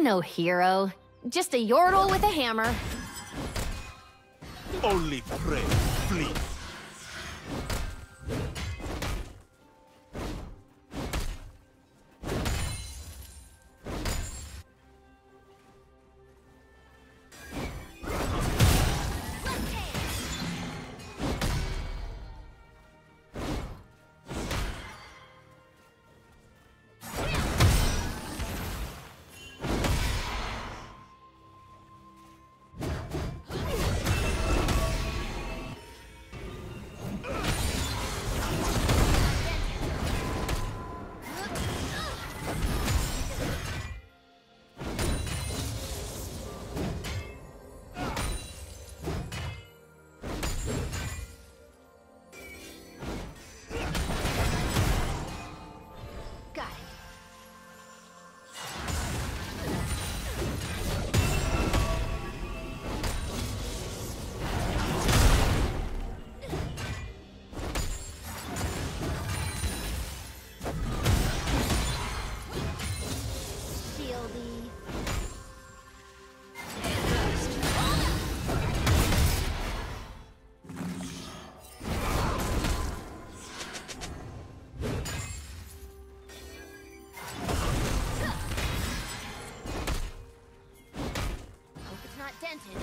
I'm no hero. Just a yordle with a hammer. Only pray, please.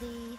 the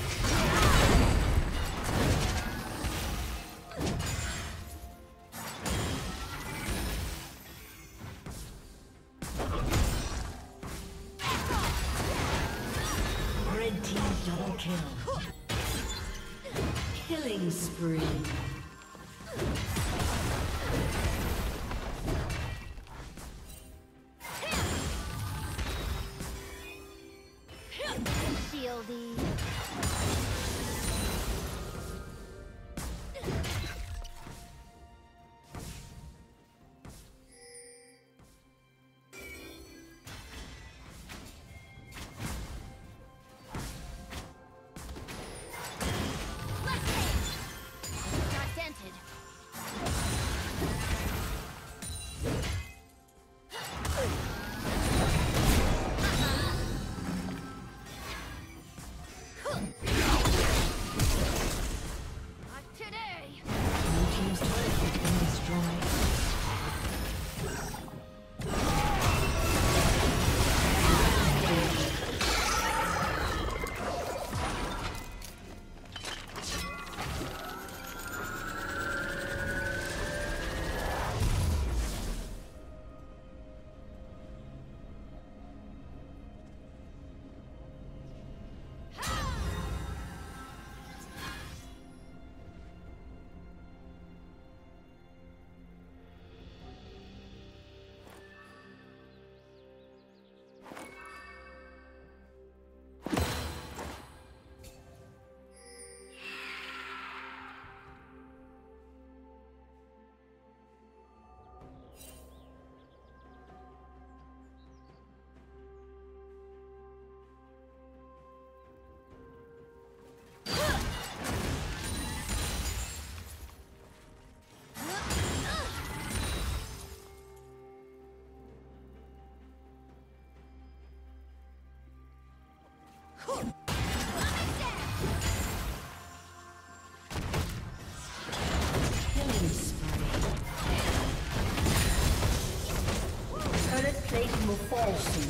Soon.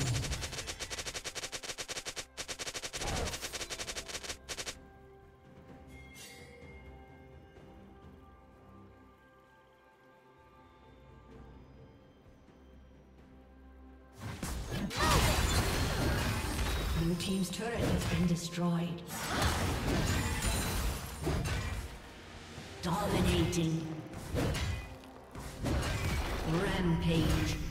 Blue team's turret has been destroyed. Dominating. Rampage.